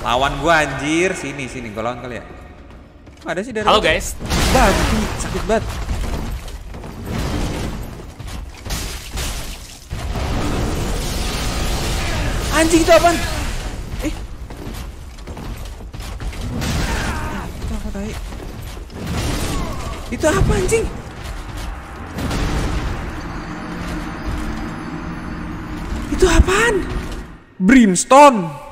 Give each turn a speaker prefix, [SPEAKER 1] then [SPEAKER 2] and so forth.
[SPEAKER 1] Lawan gua anjir, sini sini gua lawan kali ya. Ada sih dari
[SPEAKER 2] Halo guys.
[SPEAKER 1] Bantu, sakit banget. Anjing itu apaan? Eh. Itu apa tai? Itu apa anjing? Itu apaan? Brimstone.